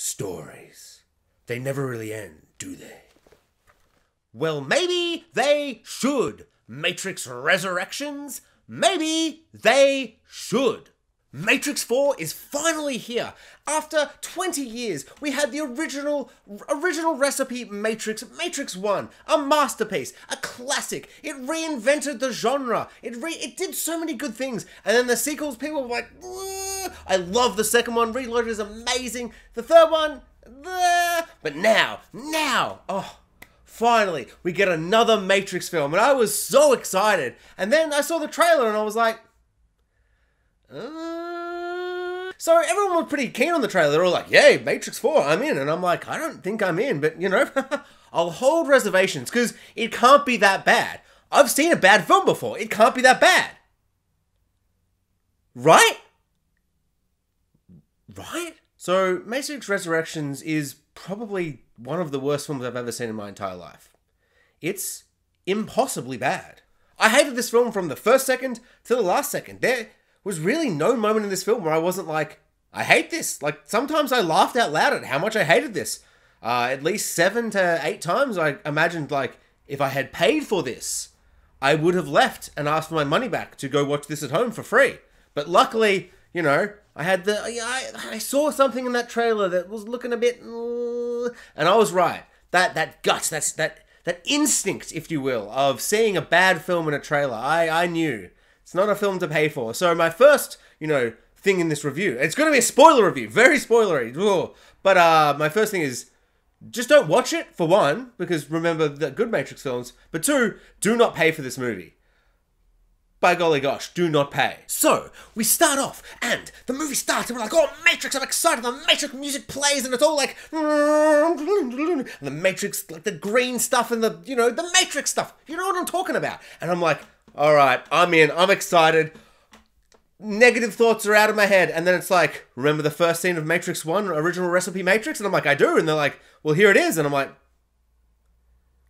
stories. They never really end, do they? Well, maybe they should. Matrix Resurrections? Maybe they should. Matrix 4 is finally here. After 20 years, we had the original original recipe Matrix, Matrix 1, a masterpiece, a classic. It reinvented the genre. It re- it did so many good things. And then the sequels, people were like. I love the second one. Reloaded is amazing. The third one, "Ugh." but now, now, oh, finally, we get another Matrix film, and I was so excited. And then I saw the trailer, and I was like. Uh, so everyone was pretty keen on the trailer. They're all like, "Yay, Matrix 4, I'm in." And I'm like, "I don't think I'm in, but you know, I'll hold reservations cuz it can't be that bad. I've seen a bad film before. It can't be that bad." Right? Right? So, Matrix Resurrections is probably one of the worst films I've ever seen in my entire life. It's impossibly bad. I hated this film from the first second to the last second. There was really no moment in this film where I wasn't like, I hate this. Like, sometimes I laughed out loud at how much I hated this. Uh, at least seven to eight times I imagined, like, if I had paid for this, I would have left and asked for my money back to go watch this at home for free. But luckily, you know, I had the I, I saw something in that trailer that was looking a bit, uh, and I was right. That that gut, that's that that instinct, if you will, of seeing a bad film in a trailer. I I knew it's not a film to pay for. So my first, you know, thing in this review, it's going to be a spoiler review, very spoilery. Ugh. But uh, my first thing is just don't watch it for one, because remember the good Matrix films. But two, do not pay for this movie. By golly gosh, do not pay. So, we start off, and the movie starts, and we're like, oh, Matrix, I'm excited. The Matrix music plays, and it's all like, and the Matrix, like the green stuff, and the, you know, the Matrix stuff. You know what I'm talking about. And I'm like, all right, I'm in, I'm excited. Negative thoughts are out of my head, and then it's like, remember the first scene of Matrix 1, original recipe Matrix? And I'm like, I do. And they're like, well, here it is. And I'm like,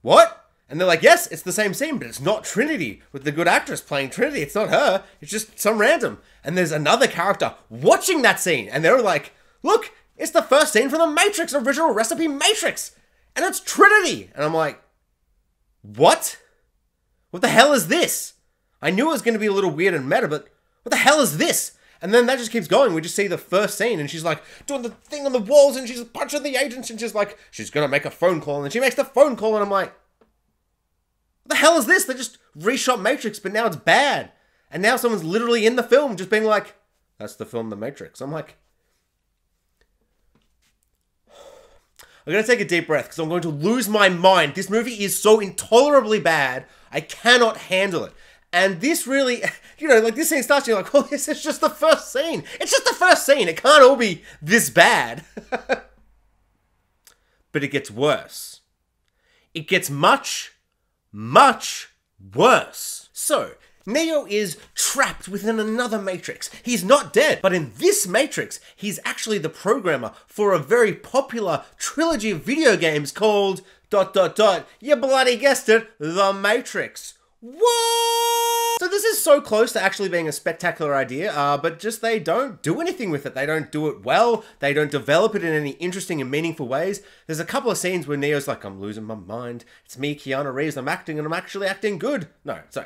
what? And they're like, yes, it's the same scene, but it's not Trinity with the good actress playing Trinity. It's not her. It's just some random. And there's another character watching that scene, and they're like, look, it's the first scene from the Matrix original recipe Matrix, and it's Trinity. And I'm like, what? What the hell is this? I knew it was going to be a little weird and meta, but what the hell is this? And then that just keeps going. We just see the first scene, and she's like doing the thing on the walls, and she's punching the agents, and she's like, she's gonna make a phone call, and then she makes the phone call, and I'm like, what the hell is this? They just reshot Matrix, but now it's bad. And now someone's literally in the film just being like, that's the film The Matrix. I'm like, I'm to take a deep breath because I'm going to lose my mind. This movie is so intolerably bad. I cannot handle it. And this really, you know, like this scene starts, you're like, well, oh, this is just the first scene. It's just the first scene. It can't all be this bad. but it gets worse. It gets much, much worse. So, Neo is trapped within another Matrix. He's not dead, but in this Matrix, he's actually the programmer for a very popular trilogy of video games called dot dot dot. You bloody guessed it, The Matrix. What? This is so close to actually being a spectacular idea, uh, but just they don't do anything with it. They don't do it well. They don't develop it in any interesting and meaningful ways. There's a couple of scenes where Neo's like, "I'm losing my mind. It's me, Keanu Reeves. I'm acting, and I'm actually acting good." No, so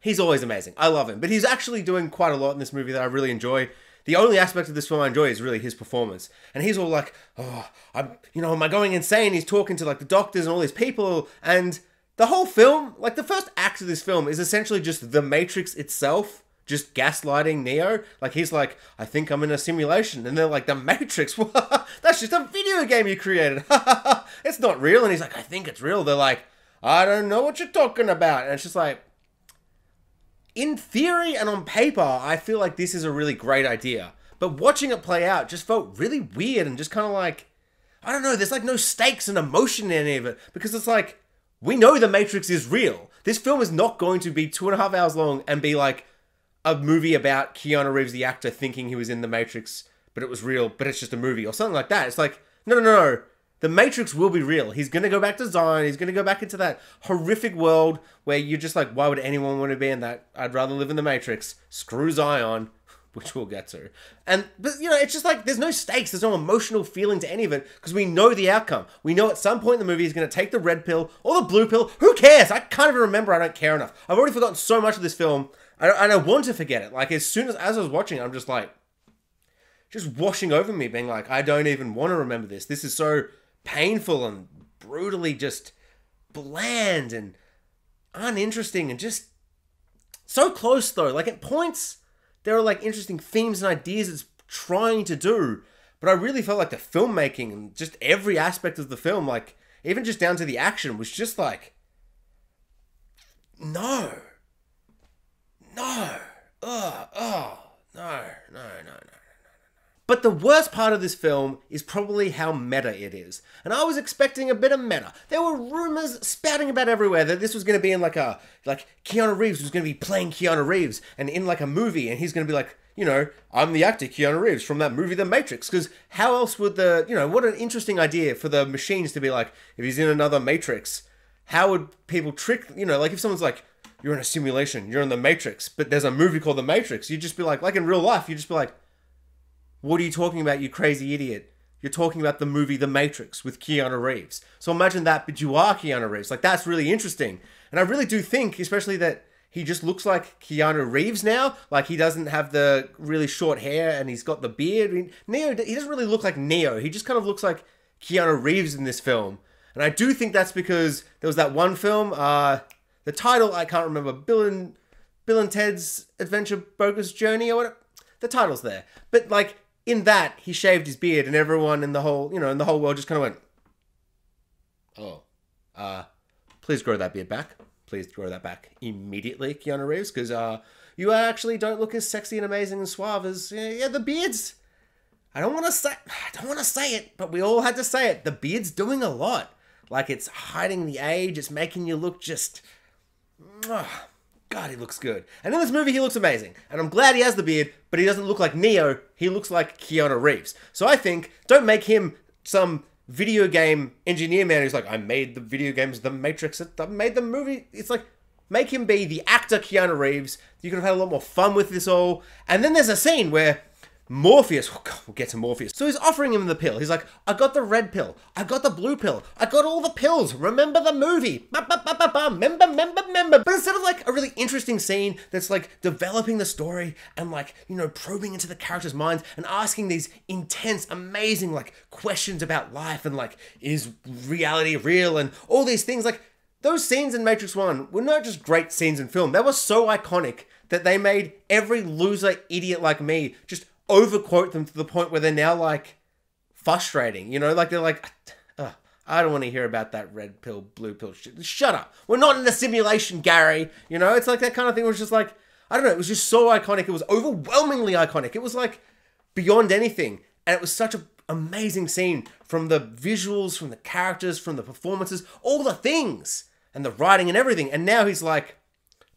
he's always amazing. I love him, but he's actually doing quite a lot in this movie that I really enjoy. The only aspect of this film I enjoy is really his performance, and he's all like, "Oh, I'm, you know, am I going insane?" He's talking to like the doctors and all these people, and the whole film, like the first act of this film, is essentially just the Matrix itself, just gaslighting Neo. Like he's like, "I think I'm in a simulation," and they're like, "The Matrix? That's just a video game you created. it's not real." And he's like, "I think it's real." They're like, "I don't know what you're talking about," and it's just like in theory and on paper, I feel like this is a really great idea. But watching it play out just felt really weird and just kind of like, I don't know, there's like no stakes and emotion in any of it because it's like, we know The Matrix is real. This film is not going to be two and a half hours long and be like a movie about Keanu Reeves, the actor, thinking he was in The Matrix, but it was real, but it's just a movie or something like that. It's like, no, no, no, no. The Matrix will be real. He's going to go back to Zion. He's going to go back into that horrific world where you're just like, why would anyone want to be in that? I'd rather live in the Matrix. Screw Zion. Which we'll get to. And but you know, it's just like there's no stakes, there's no emotional feeling to any of it because we know the outcome. We know at some point in the movie he's going to take the red pill or the blue pill. Who cares? I can't even remember. I don't care enough. I've already forgotten so much of this film, and I want to forget it. Like as soon as as I was watching, I'm just like, just washing over me, being like, I don't even want to remember this. This is so painful and brutally just bland and uninteresting and just so close though. Like at points there are like interesting themes and ideas it's trying to do, but I really felt like the filmmaking and just every aspect of the film, like even just down to the action, was just like no, no, oh, oh, no, no, no, no. But the worst part of this film is probably how meta it is. And I was expecting a bit of meta. There were rumors spouting about everywhere that this was going to be in like a like Keanu Reeves was going to be playing Keanu Reeves and in like a movie and he's going to be like, you know, I'm the actor Keanu Reeves from that movie The Matrix because how else would the, you know, what an interesting idea for the machines to be like if he's in another Matrix, how would people trick, you know, like if someone's like you're in a simulation, you're in the Matrix, but there's a movie called The Matrix, you'd just be like like in real life, you'd just be like what are you talking about, you crazy idiot? You're talking about the movie The Matrix with Keanu Reeves. So imagine that, but you are Keanu Reeves. Like, that's really interesting. And I really do think, especially that he just looks like Keanu Reeves now. Like, he doesn't have the really short hair and he's got the beard. Neo, he doesn't really look like Neo. He just kind of looks like Keanu Reeves in this film. And I do think that's because there was that one film, uh, the title, I can't remember, Bill and, Bill and Ted's Adventure Bogus Journey or whatever. The title's there. But, like, in that he shaved his beard and everyone in the whole you know in the whole world just kind of went oh uh please grow that beard back. Please grow that back immediately keanu reeves because uh you actually don't look as sexy and amazing and suave as yeah, yeah the beards. I don't want to say i don't want to say it but we all had to say it. The beard's doing a lot. Like it's hiding the age. It's making you look just God, he looks good. And in this movie, he looks amazing. And I'm glad he has the beard, but he doesn't look like Neo. He looks like Keanu Reeves. So I think, don't make him some video game engineer man who's like, I made the video games, The Matrix, I made the movie. It's like, make him be the actor Keanu Reeves. You could have had a lot more fun with this all. And then there's a scene where Morpheus, oh God, we'll get to Morpheus. So he's offering him the pill. He's like, I got the red pill. I got the blue pill. I got all the pills. Remember the movie. Remember, remember, remember. But instead of like a really interesting scene that's like developing the story and like, you know, probing into the characters' minds and asking these intense, amazing like questions about life and like, is reality real and all these things, like those scenes in Matrix 1 were not just great scenes in film. They were so iconic that they made every loser idiot like me just overquote them to the point where they're now like frustrating. You know, like they're like, I don't want to hear about that red pill, blue pill shit. Shut up. We're not in a simulation, Gary. You know, it's like that kind of thing. Was just like, I don't know. It was just so iconic. It was overwhelmingly iconic. It was like beyond anything. And it was such an amazing scene from the visuals, from the characters, from the performances, all the things, and the writing and everything. And now he's like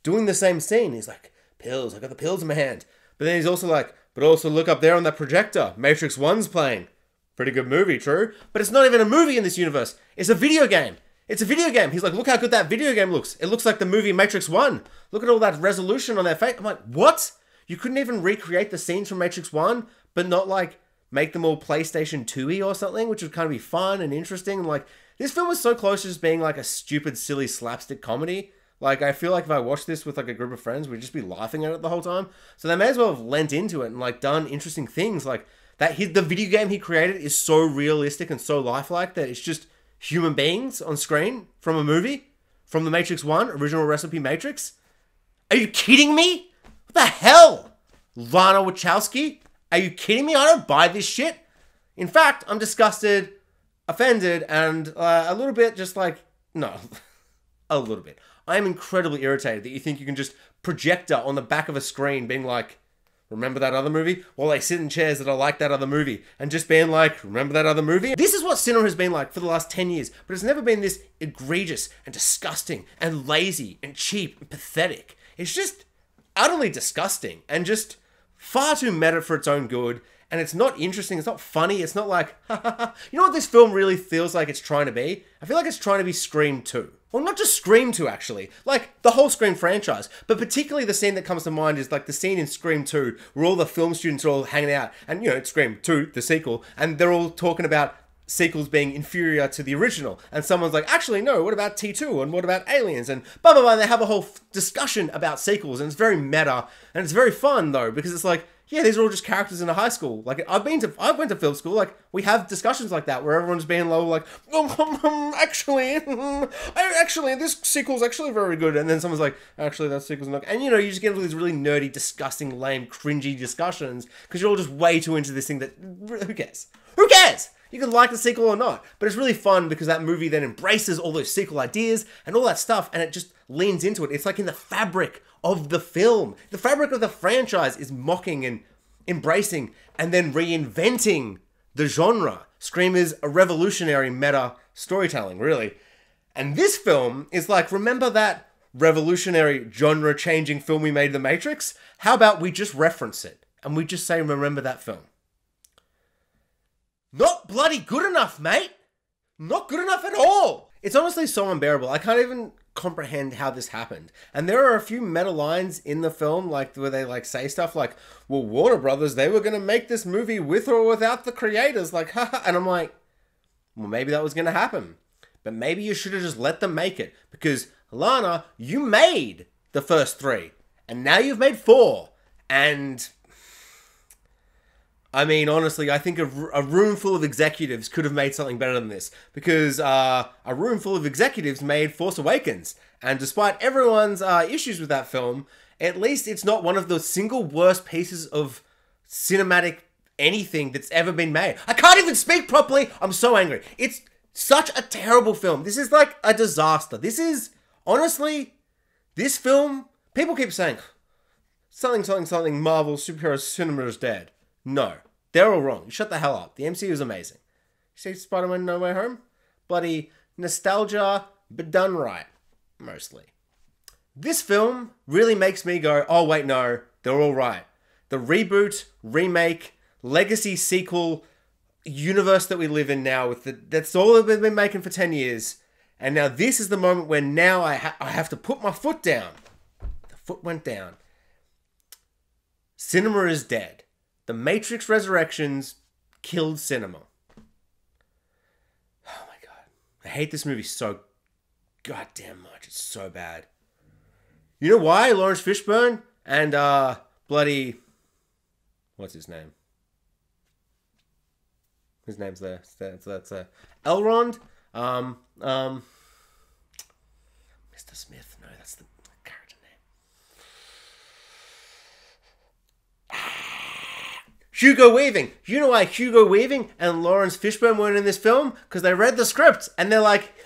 doing the same scene. He's like, pills. I got the pills in my hand. But then he's also like, but also look up there on that projector. Matrix 1's playing. Pretty good movie, true. But it's not even a movie in this universe. It's a video game. It's a video game. He's like, look how good that video game looks. It looks like the movie Matrix 1. Look at all that resolution on their face. I'm like, what? You couldn't even recreate the scenes from Matrix 1, but not like make them all PlayStation 2 or something, which would kind of be fun and interesting. Like, this film was so close to just being like a stupid, silly slapstick comedy like I feel like if I watched this with like a group of friends, we'd just be laughing at it the whole time. So they may as well have lent into it and like done interesting things. Like that, he, the video game he created is so realistic and so lifelike that it's just human beings on screen from a movie from the Matrix One original recipe Matrix. Are you kidding me? What the hell, Lana Wachowski? Are you kidding me? I don't buy this shit. In fact, I'm disgusted, offended, and uh, a little bit just like no, a little bit. I am incredibly irritated that you think you can just projector on the back of a screen being like, remember that other movie? While they sit in chairs that are like that other movie and just being like, remember that other movie? This is what cinema has been like for the last 10 years, but it's never been this egregious and disgusting and lazy and cheap and pathetic. It's just utterly disgusting and just far too meta for its own good and it's not interesting. It's not funny. It's not like, you know what this film really feels like it's trying to be? I feel like it's trying to be Scream 2. Well, not just Scream 2, actually. Like, the whole Scream franchise. But particularly the scene that comes to mind is like the scene in Scream 2 where all the film students are all hanging out. And, you know, Scream 2, the sequel. And they're all talking about sequels being inferior to the original. And someone's like, actually, no, what about T2? And what about Aliens? And blah, blah, blah. And they have a whole discussion about sequels. And it's very meta. And it's very fun, though, because it's like, yeah, these are all just characters in a high school. Like I've been to, I went to film school. Like we have discussions like that where everyone's being low, like, oh, actually, actually, this sequel's actually very good, and then someone's like, actually, that sequel's not. And you know, you just get into these really nerdy, disgusting, lame, cringy discussions because you're all just way too into this thing that who cares? Who cares? You can like the sequel or not, but it's really fun because that movie then embraces all those sequel ideas and all that stuff, and it just leans into it. It's like in the fabric of the film. The fabric of the franchise is mocking and embracing and then reinventing the genre. Scream is a revolutionary meta storytelling, really. And this film is like, remember that revolutionary genre changing film we made, The Matrix? How about we just reference it and we just say, remember that film? Not bloody good enough, mate. Not good enough at all. It's honestly so unbearable. I can't even comprehend how this happened. And there are a few meta lines in the film, like where they like say stuff like, "Well, Warner Brothers, they were gonna make this movie with or without the creators," like, haha. And I'm like, well, maybe that was gonna happen, but maybe you should have just let them make it because Lana, you made the first three, and now you've made four, and I mean, honestly, I think a, a, room full of executives could have made something better than this because uh, a room full of executives made Force Awakens, and despite everyone's uh, issues with that film, at least it's not one of the single worst pieces of cinematic anything that's ever been made. I can't even speak properly. I'm so angry. It's such a terrible film. This is like a disaster. This is honestly, this film. People keep saying something, something, something. Marvel superhero cinema is dead. No, they're all wrong. Shut the hell up. The MCU is amazing. You see Spider Man No Way Home? Bloody nostalgia, but done right. Mostly. This film really makes me go, oh, wait, no, they're all right. The reboot, remake, legacy sequel universe that we live in now, with the, that's all that we've been making for 10 years. And now this is the moment where now I, ha- I have to put my foot down. The foot went down. Cinema is dead. The Matrix Resurrections killed cinema. Oh my god. I hate this movie so goddamn much. It's so bad. You know why? Laurence Fishburne and uh bloody what's his name? His name's there. That's that's uh, Elrond. Um um Mr. Smith. No, that's the Hugo Weaving. You know why Hugo Weaving and Laurence Fishburne weren't in this film? Because they read the script and they're like,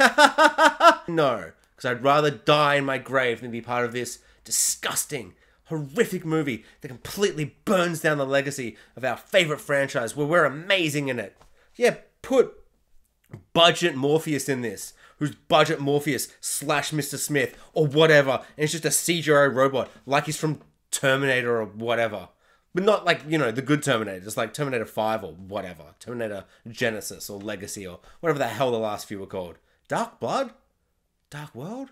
no, because I'd rather die in my grave than be part of this disgusting, horrific movie that completely burns down the legacy of our favorite franchise where we're amazing in it. Yeah, put budget Morpheus in this, who's budget Morpheus slash Mr. Smith or whatever, and it's just a CGI robot like he's from Terminator or whatever. But not like, you know, the good Terminator, just like Terminator 5 or whatever. Terminator Genisys or Legacy or whatever the hell the last few were called. Dark Blood? Dark World?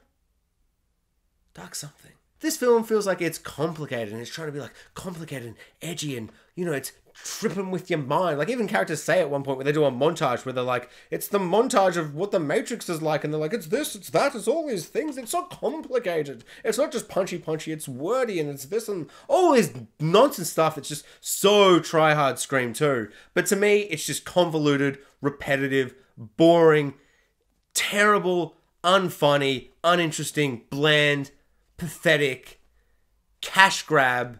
Dark something. This film feels like it's complicated and it's trying to be like complicated and edgy and, you know, it's tripping with your mind. Like even characters say at one point where they do a montage where they're like, it's the montage of what the Matrix is like, and they're like, it's this, it's that, it's all these things. It's so complicated. It's not just punchy punchy, it's wordy and it's this and all this nonsense stuff. It's just so try hard scream too. But to me, it's just convoluted, repetitive, boring, terrible, unfunny, uninteresting, bland, pathetic, cash grab,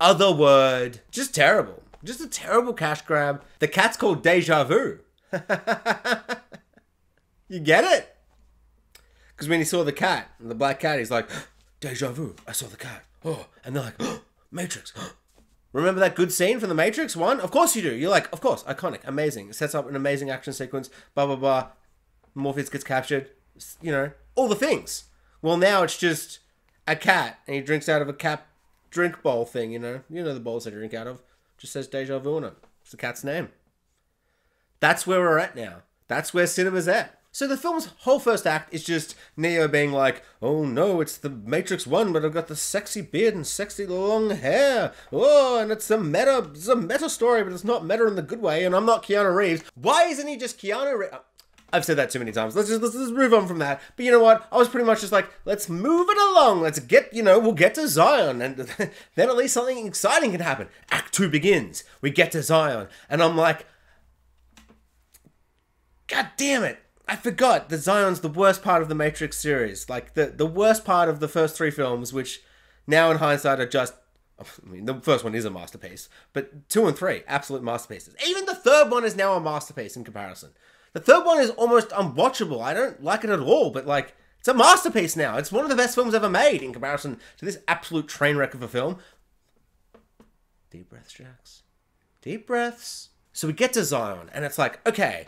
other word, just terrible. Just a terrible cash grab. The cat's called Deja Vu. you get it? Because when he saw the cat, the black cat, he's like, Deja Vu, I saw the cat. Oh, and they're like, oh, Matrix. Remember that good scene from the Matrix one? Of course you do. You're like, of course, iconic, amazing. It sets up an amazing action sequence, blah, blah, blah. Morpheus gets captured, you know, all the things. Well, now it's just a cat, and he drinks out of a cat drink bowl thing, you know. You know the bowls they drink out of just says deja vu on it. It's the cat's name. That's where we're at now. That's where cinema's at. So the film's whole first act is just Neo being like, "Oh no, it's the Matrix One, but I've got the sexy beard and sexy long hair. Oh, and it's a meta, it's a meta story, but it's not meta in the good way. And I'm not Keanu Reeves. Why isn't he just Keanu Reeves?" I've said that too many times. Let's just let's, move on from that. But you know what? I was pretty much just like, let's move it along. Let's get you know we'll get to Zion, and then at least something exciting can happen. Act two begins. We get to Zion, and I'm like, God damn it! I forgot that Zion's the worst part of the Matrix series. Like the the worst part of the first three films, which now in hindsight are just. I mean, the first one is a masterpiece, but two and three, absolute masterpieces. Even the third one is now a masterpiece in comparison. The third one is almost unwatchable. I don't like it at all, but like, it's a masterpiece now. It's one of the best films ever made in comparison to this absolute train wreck of a film. Deep breaths, Jax. Deep breaths. So we get to Zion, and it's like, okay,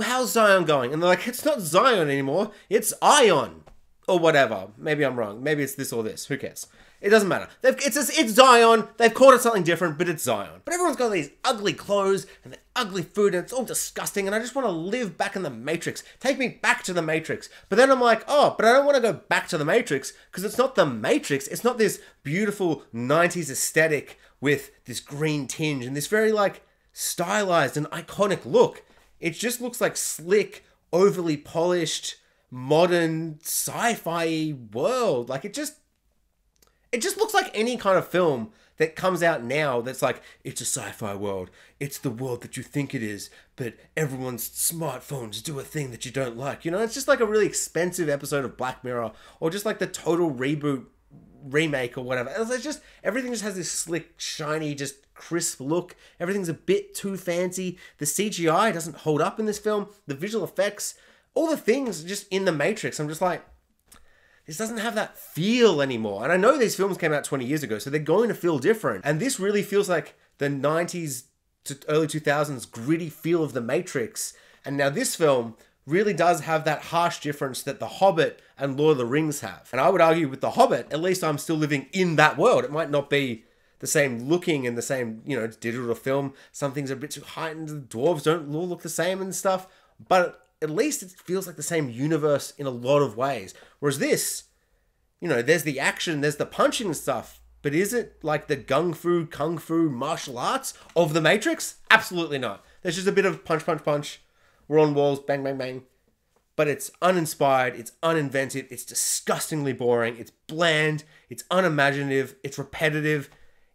how's Zion going? And they're like, it's not Zion anymore, it's Ion. Or whatever. Maybe I'm wrong. Maybe it's this or this. Who cares? It doesn't matter. They've, it's it's Zion. They've called it something different, but it's Zion. But everyone's got these ugly clothes and the ugly food, and it's all disgusting. And I just want to live back in the Matrix. Take me back to the Matrix. But then I'm like, oh, but I don't want to go back to the Matrix because it's not the Matrix. It's not this beautiful '90s aesthetic with this green tinge and this very like stylized and iconic look. It just looks like slick, overly polished, modern sci-fi world. Like it just it just looks like any kind of film that comes out now that's like it's a sci-fi world. It's the world that you think it is, but everyone's smartphones do a thing that you don't like. You know, it's just like a really expensive episode of Black Mirror or just like the total reboot remake or whatever. It's just everything just has this slick, shiny, just crisp look. Everything's a bit too fancy. The CGI doesn't hold up in this film. The visual effects, all the things just in the Matrix. I'm just like, this doesn't have that feel anymore. And I know these films came out 20 years ago, so they're going to feel different. And this really feels like the 90s to early 2000s gritty feel of the Matrix. And now this film really does have that harsh difference that The Hobbit and Lord of the Rings have. And I would argue with The Hobbit, at least I'm still living in that world. It might not be the same looking and the same, you know, digital film. Some things are a bit too heightened. The dwarves don't all look the same and stuff. But at least it feels like the same universe in a lot of ways. Whereas this, you know, there's the action, there's the punching and stuff. But is it like the gung fu, kung fu martial arts of the Matrix? Absolutely not. There's just a bit of punch, punch, punch we're on walls, bang, bang, bang. But it's uninspired, it's uninventive, it's disgustingly boring, it's bland, it's unimaginative, it's repetitive.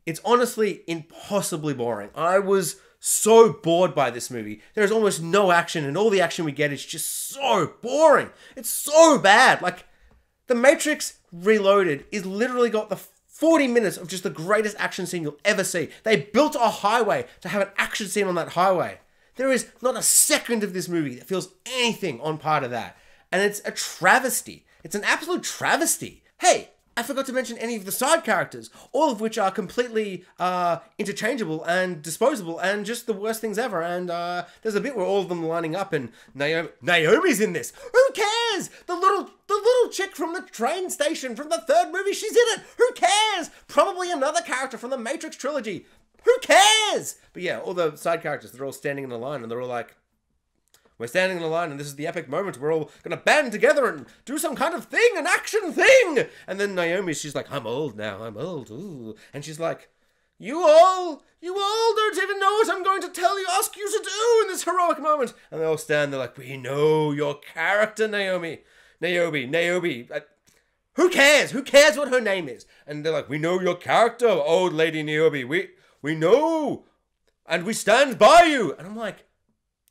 It's honestly impossibly boring. I was so bored by this movie. There's almost no action, and all the action we get is just so boring. It's so bad. Like, The Matrix Reloaded is literally got the 40 minutes of just the greatest action scene you'll ever see. They built a highway to have an action scene on that highway. There is not a second of this movie that feels anything on part of that. And it's a travesty. It's an absolute travesty. Hey, I forgot to mention any of the side characters, all of which are completely uh, interchangeable and disposable and just the worst things ever. And uh, there's a bit where all of them lining up and Naomi, Naomi's in this. Who cares? The little the little chick from the train station from the third movie, she's in it. Who cares? Probably another character from the Matrix trilogy. Who cares? But yeah, all the side characters, they're all standing in a line and they're all like, we're standing in a line and this is the epic moment. We're all gonna band together and do some kind of thing, an action thing. And then Naomi, she's like, I'm old now, I'm old. Ooh. And she's like, you all, you all don't even know what I'm going to tell you, ask you to do in this heroic moment. And they all stand there like, we know your character, Naomi. Naomi, Naomi. Uh, who cares? Who cares what her name is? And they're like, we know your character, old lady Naomi. We, we know, and we stand by you. And I'm like,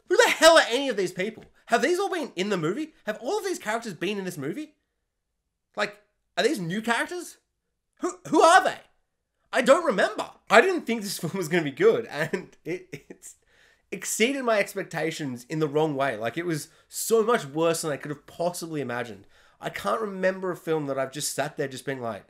who the hell are any of these people? Have these all been in the movie? Have all of these characters been in this movie? Like, are these new characters? Who who are they? I don't remember. I didn't think this film was going to be good, and it, it's exceeded my expectations in the wrong way. Like, it was so much worse than I could have possibly imagined. I can't remember a film that I've just sat there just being like,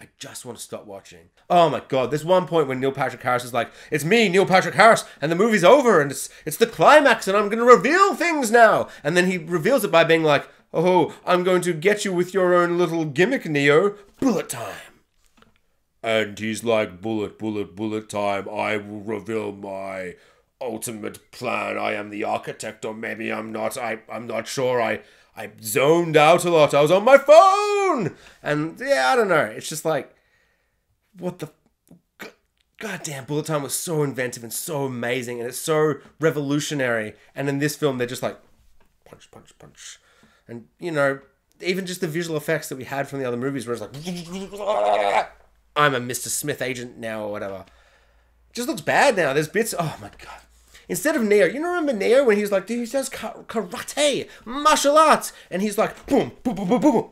I just want to stop watching. Oh my god, there's one point when Neil Patrick Harris is like, "It's me, Neil Patrick Harris, and the movie's over, and it's it's the climax, and I'm going to reveal things now." And then he reveals it by being like, "Oh, I'm going to get you with your own little gimmick, Neo. Bullet time." and he's like, bullet, bullet, bullet time. I will reveal my ultimate plan. I am the architect, or maybe I'm not. I, I'm not sure. I, I zoned out a lot. I was on my phone. And yeah, I don't know. It's just like, what the. Goddamn, Bullet Time was so inventive and so amazing, and it's so revolutionary. And in this film, they're just like, punch, punch, punch. And, you know, even just the visual effects that we had from the other movies where it's like, ah, I'm a Mr. Smith agent now or whatever. just looks bad now. There's bits. Oh my god. Instead of Neo, you know, remember Neo when he was like, dude, he does karate, martial arts, and he's like, boom, boom, boom, boom, boom,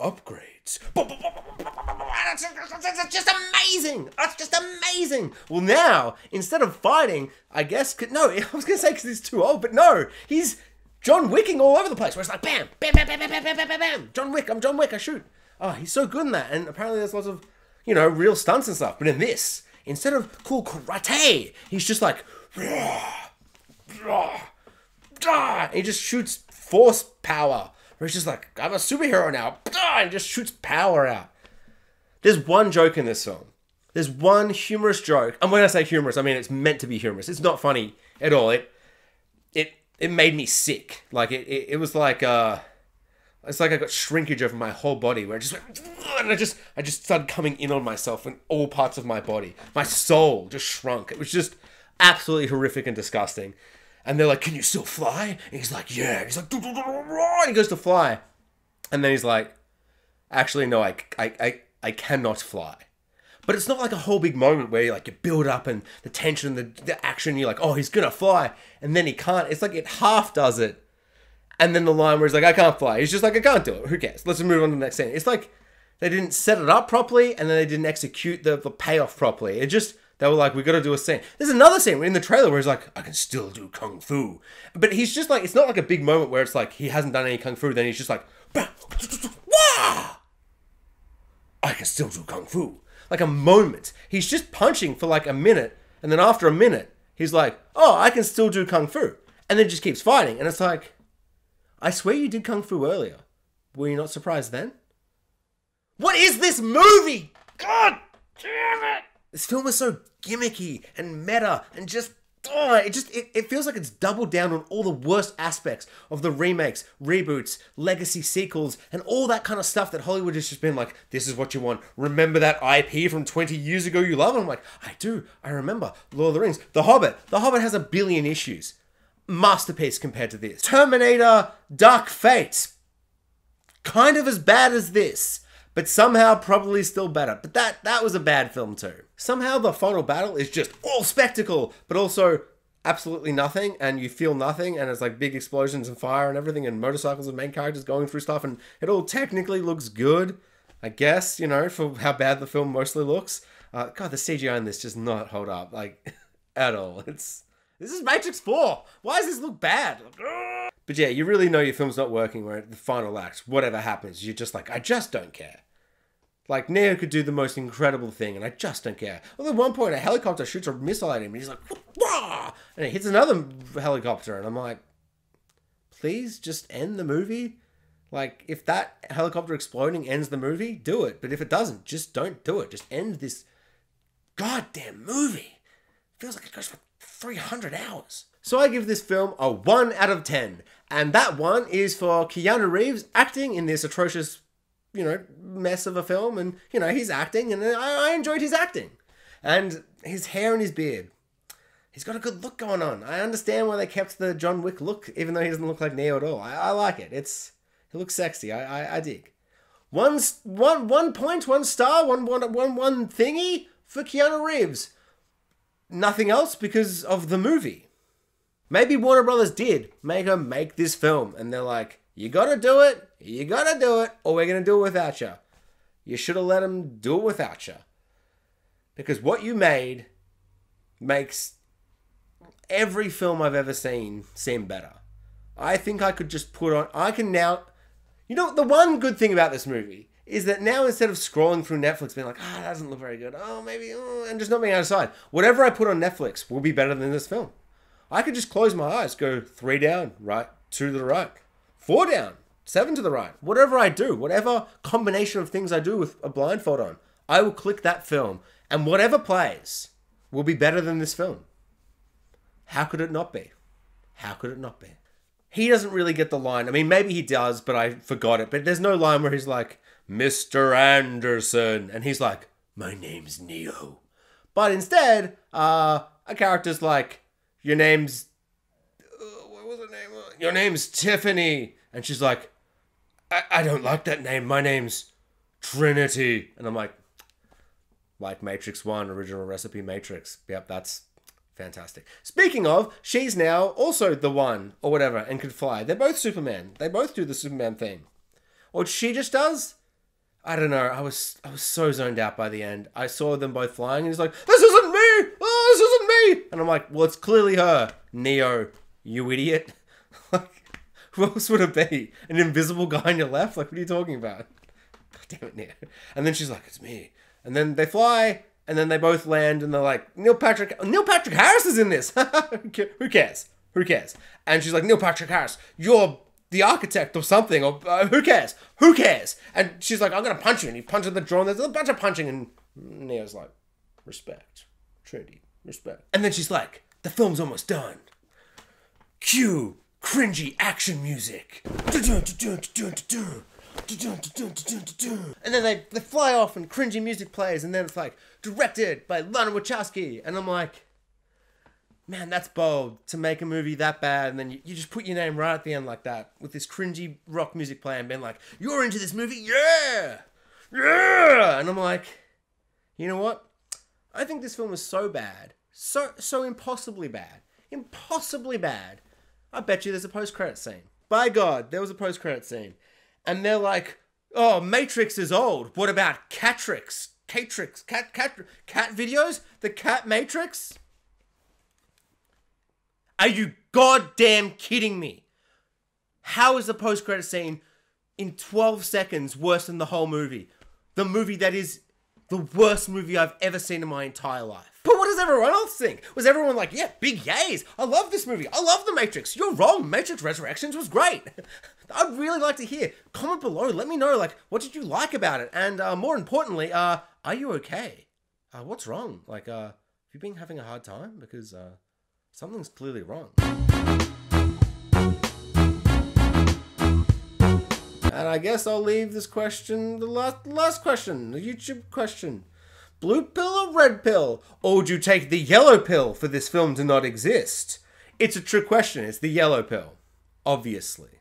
upgrades. Boom, boom, boom, boom, That's just amazing. That's just amazing. Well, now instead of fighting, I guess no, I was gonna say because he's too old, but no, he's John Wicking all over the place. Where it's like, bam, bam, bam, bam, bam, bam, bam, bam, bam. John Wick. I'm John Wick. I shoot. Oh, he's so good in that, and apparently there's lots of you know, real stunts and stuff. But in this, instead of cool karate, he's just like, he just shoots force power. Where he's just like, I'm a superhero now, and just shoots power out. There's one joke in this film. There's one humorous joke. And when I say humorous, I mean it's meant to be humorous. It's not funny at all. It it it made me sick. Like it it, it was like uh it's like I got shrinkage over my whole body where I just went, and I just I just started coming in on myself in all parts of my body. My soul just shrunk. It was just absolutely horrific and disgusting. And they're like, "Can you still fly?" And he's like, "Yeah." And he's like, and he goes to fly, and then he's like, "Actually, no, I I I, I cannot fly." But it's not like a whole big moment where you like you build up and the tension, the, the action. You're like, "Oh, he's gonna fly," and then he can't. It's like it half does it and then the line where he's like, I can't fly. He's just like, I can't do it. Who cares? Let's move on to the next scene. It's like they didn't set it up properly and then they didn't execute the, the payoff properly. It just, they were like, we got to do a scene. There's another scene in the trailer where he's like, I can still do kung fu. But he's just like, it's not like a big moment where it's like he hasn't done any kung fu. Then he's just like, Wah! I can still do kung fu. Like a moment. He's just punching for like a minute. And then after a minute, he's like, oh, I can still do kung fu. And then just keeps fighting. And it's like, I swear you did Kung Fu earlier. Were you not surprised then? What is this movie? God damn it! This film is so gimmicky and meta and just oh, it just it, it feels like it's doubled down on all the worst aspects of the remakes, reboots, legacy sequels, and all that kind of stuff that Hollywood has just been like, this is what you want. Remember that IP from 20 years ago you love? And I'm like, I do. I remember. Lord of the Rings. The Hobbit. The Hobbit has a billion issues masterpiece compared to this. Terminator Dark Fate. Kind of as bad as this, but somehow probably still better. But that that was a bad film too. Somehow the final battle is just all spectacle, but also absolutely nothing, and you feel nothing, and it's like big explosions and fire and everything, and motorcycles and main characters going through stuff, and it all technically looks good, I guess, you know, for how bad the film mostly looks. Uh, God, the CGI in this does not hold up, like, at all. It's this is Matrix 4. Why does this look bad? But yeah, you really know your film's not working where the final act, whatever happens, you're just like, I just don't care. Like, Neo could do the most incredible thing, and I just don't care. Well, at one point, a helicopter shoots a missile at him, and he's like, Wah! and it hits another helicopter, and I'm like, please just end the movie? Like, if that helicopter exploding ends the movie, do it. But if it doesn't, just don't do it. Just end this goddamn movie. Feels like it goes for 300 hours. So I give this film a 1 out of 10. And that one is for Keanu Reeves acting in this atrocious, you know, mess of a film. And, you know, he's acting, and I, I enjoyed his acting. And his hair and his beard. He's got a good look going on. I understand why they kept the John Wick look, even though he doesn't look like Neo at all. I, I like it. It's It looks sexy. I, I, I dig. One, one, one point, one star, one, one, one, one thingy for Keanu Reeves nothing else because of the movie. Maybe Warner Brothers did make her make this film, and they're like, "You gotta do it, you gotta do it, or we're gonna do it without you." You should have let them do it without you, because what you made makes every film I've ever seen seem better. I think I could just put on. I can now. You know, the one good thing about this movie is that now instead of scrolling through Netflix, being like, ah, oh, that doesn't look very good. Oh, maybe, oh, and just not being able. Whatever I put on Netflix will be better than this film. I could just close my eyes, go three down, right, two to the right, four down, seven to the right. Whatever I do, whatever combination of things I do with a blindfold on, I will click that film, and whatever plays will be better than this film. How could it not be? How could it not be? He doesn't really get the line. I mean, maybe he does, but I forgot it. But there's no line where he's like, Mr. Anderson. And he's like, My name's Neo. But instead, uh, a character's like, Your name's. Uh, what was her name? Your name's Tiffany. And she's like, I, I don't like that name. My name's Trinity. And I'm like, like Matrix 1, original recipe Matrix. Yep, that's fantastic. Speaking of, she's now also the one, or whatever, and can fly. They're both Superman. They both do the Superman thing. What she just does, I don't know. I was I was so zoned out by the end. I saw them both flying, and he's like, "This isn't me! Oh, this isn't me!" And I'm like, "Well, it's clearly her, Neo. You idiot! like, who else would it be? An invisible guy on your left? Like, what are you talking about? God damn it, Neo!" And then she's like, "It's me." And then they fly, and then they both land, and they're like, "Neil Patrick, Neil Patrick Harris is in this. who cares? Who cares?" And she's like, "Neil Patrick Harris, you're." The architect or something, or uh, who cares? Who cares? And she's like, I'm gonna punch you. And he punches the drawer, and there's a bunch of punching, and Neo's like, respect, Trinity, respect. And then she's like, the film's almost done. Cue cringy action music. And then they, they fly off and cringy music plays, and then it's like directed by Lana Wachowski. And I'm like, man, that's bold to make a movie that bad, and then you, you just put your name right at the end like that with this cringy rock music playing, and being like, you're into this movie? Yeah! Yeah! And I'm like, you know what? I think this film is so bad, so so impossibly bad, impossibly bad. I bet you there's a post credit scene. By God, there was a post credit scene, and they're like, "Oh, Matrix is old. What about Catrix? Catrix? Cat cat cat videos? The Cat Matrix?" Are you goddamn kidding me? How is the post credit scene in 12 seconds worse than the whole movie? The movie that is the worst movie I've ever seen in my entire life. But what does everyone else think? Was everyone like, yeah, big yays. I love this movie. I love The Matrix. You're wrong. Matrix Resurrections was great. I'd really like to hear. Comment below. Let me know, like, what did you like about it? And uh, more importantly, uh, are you okay? Uh, what's wrong? Like, uh, have you been having a hard time? Because uh, something's clearly wrong. And I guess I'll leave this question, the last, last question, the YouTube question. Blue pill or red pill? Or would you take the yellow pill for this film to not exist? It's a trick question. It's the yellow pill. Obviously.